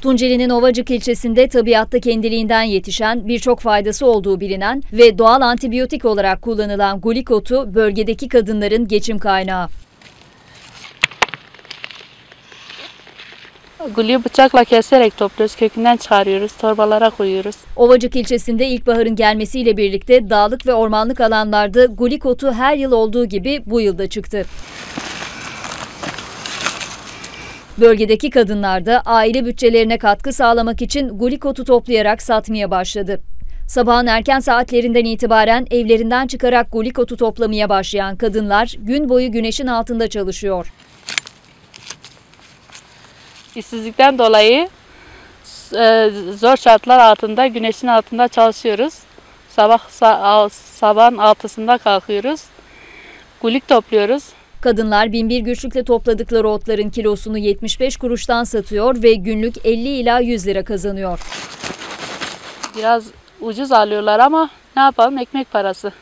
Tunceli'nin Ovacık ilçesinde tabiatta kendiliğinden yetişen birçok faydası olduğu bilinen ve doğal antibiyotik olarak kullanılan gulik otu bölgedeki kadınların geçim kaynağı. Gülü bıçakla keserek topluyoruz, kökünden çıkarıyoruz, torbalara koyuyoruz. Ovacık ilçesinde ilkbaharın gelmesiyle birlikte dağlık ve ormanlık alanlarda gulik otu her yıl olduğu gibi bu yılda çıktı. Bölgedeki kadınlar da aile bütçelerine katkı sağlamak için gulik otu toplayarak satmaya başladı. Sabahın erken saatlerinden itibaren evlerinden çıkarak gulik otu toplamaya başlayan kadınlar gün boyu güneşin altında çalışıyor. İşsizlikten dolayı e, zor şartlar altında, güneşin altında çalışıyoruz. Sabah sa- sabahın altısında kalkıyoruz. Gulik topluyoruz. Kadınlar binbir güçlükle topladıkları otların kilosunu 75 kuruştan satıyor ve günlük 50 ila 100 lira kazanıyor. Biraz ucuz alıyorlar ama ne yapalım ekmek parası.